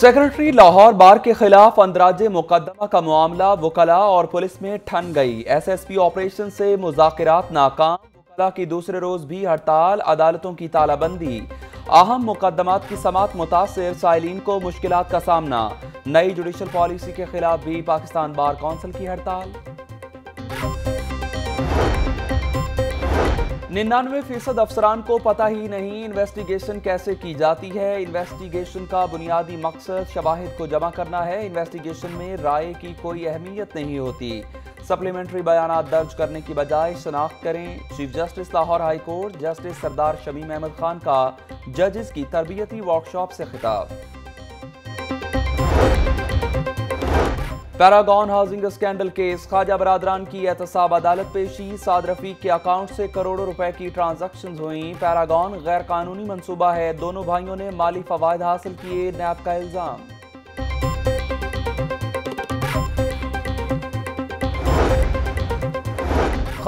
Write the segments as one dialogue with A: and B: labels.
A: Secretary Lahore بار کے خلاف اندراج مقدمہ کا معاملہ وکلا اور پولیس میں ٹھن گئی۔ ایس ایس پی آپریشن سے مذاکرات ناکام۔ وکلا کی دوسرے روز بھی ہڑتال، عدالتوں کی تالہ بندی اہم مقدمات کی سماعت متاثر، سائلین کو مشکلات کا سامنا۔ نئی جوڈیشل پالیسی کے خلاف بھی پاکستان بار کونسل کی ہڑتال۔ ننانوے فیصد افسران کو پتہ ہی نہیں انویسٹیگیشن کیسے کی جاتی ہے۔ انویسٹیگیشن کا بنیادی مقصد شواہد کو جمع کرنا ہے۔ انویسٹیگیشن میں رائے کی کوئی اہمیت نہیں ہوتی۔ سپلیمنٹری بیانات درج کرنے کی بجائے شناخت کریں۔ Chief justice Lahore high court justice Sardar Shamim Ahmed Khan کا ججز کی تربیتی ورکشاپ سے خطاب۔ Paragon housing scandal case, Khawaja برادران کی احتساب عدالت پیشی، سعد رفیق کے اکاؤنٹ سے کروڑوں روپے کی ٹرانزیکشنز ہوئیں۔ پیراگون غیر قانونی منصوبہ ہے۔ دونوں بھائیوں نے مالی فوائد حاصل کیے، نیب کا الزام۔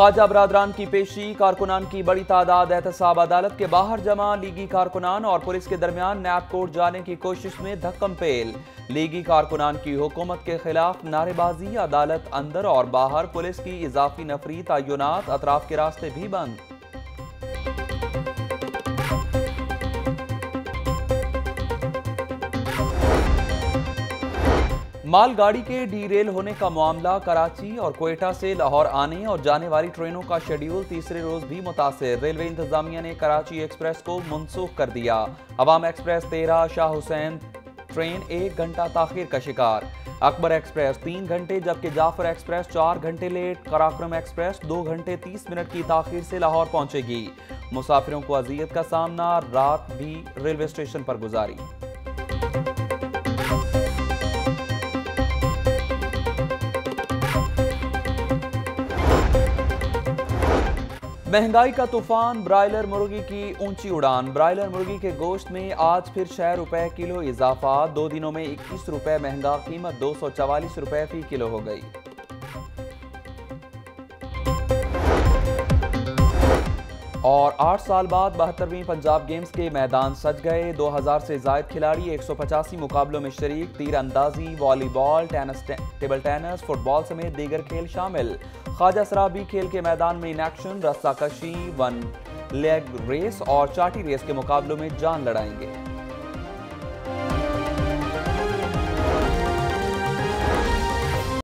A: خواجہ برادران کی پیشی، کارکنان کی بڑی تعداد، احتساب عدالت کے باہر جمع، لیگی کارکنان اور پولیس کے درمیان نیب کورٹ جانے کی کوشش میں دھکم پیل۔ لیگی کارکنان کی حکومت کے خلاف نعرے بازی، عدالت اندر اور باہر، پولیس کی اضافی نفری، تعینات، اطراف کے راستے بھی بند۔ مال گاڑی کے ڈی ریل ہونے کا معاملہ کراچی اور کوئٹہ سے لاہور آنے اور جانے والی ٹرینوں کا شیڈیول تیسرے روز بھی متاثر۔ ریلوے انتظامیہ نے کراچی ایکسپریس کو منسوخ کر دیا۔ عوام ایکسپریس تیرہ، شاہ حسین ٹرین ایک گھنٹہ تاخیر کا شکار۔ اکبر ایکسپریس تین گھنٹے، جبکہ جعفر ایکسپریس چار گھنٹے لیٹ۔ کراکرم ایکسپریس دو گھنٹے تیس منٹ کی تاخیر سے لاہور پہنچے گی۔ مسافروں کو اذیت کا سامنا۔ رات بھی ریلوے اسٹیشن پر گزاری۔ مہنگائی کا طوفان، برائلر مرغی کی اونچی اڑان۔ برائلر مرغی کے گوشت میں آج پھر چھ روپے کلو اضافہ۔ دو دنوں میں اکیس روپے مہنگا، قیمت دو سو چوالیس روپے فی کلو ہو گئی۔ اور آٹھ سال بعد بہترویں پنجاب گیمز کے میدان سج گئے۔ دو ہزار سے زائد کھلاڑی، ایک سو پچاسی مقابلوں میں شریک، تیر اندازی، volleyball, tennis, table tennis, football سمیت دیگر کھیل شامل۔ خواجہ سرابی کھیل کے میدان میں ان ایکشن رسہ کشی ون لیگ ریس اور چاٹی ریس کے مقابلوں میں جان لڑائیں گے۔